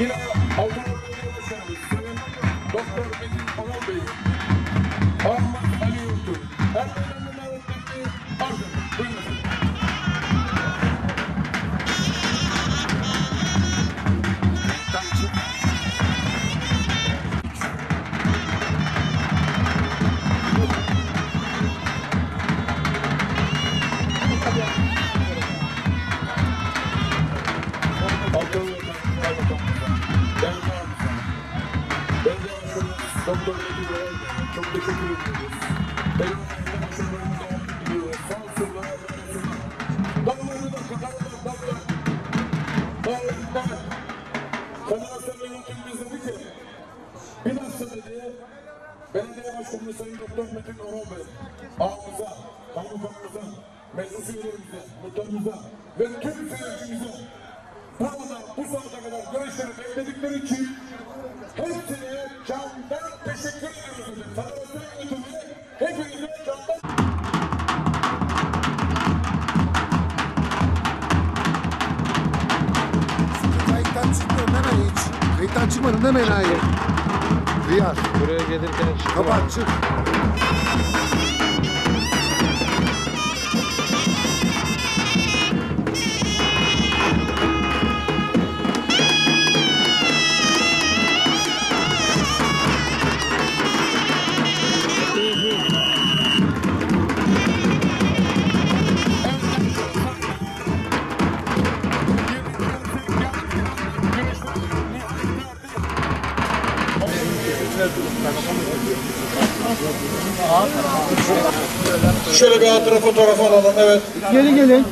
Avrupa Belediye dağlar. Dağlar, Federasyon yönetimimiz dedi ki, bilhassa dedi, Belediye Başkanımız Sayın Doktor Metin Orhan Bey, ağamıza, kaymakamımıza, meclis üyelerimize, muhtarımıza ve tüm seyircimize burada bu saate kadar görüşleri bekledikleri için hepinize candan Kayıttan çıkmıyorsun deme hiç. Kayıttan çıkmadın deme enayi. Riyad. Buraya gelirken çıktı. Kapat çık. Şöyle bir hatıra fotoğrafı alalım. Evet. Geri gelin.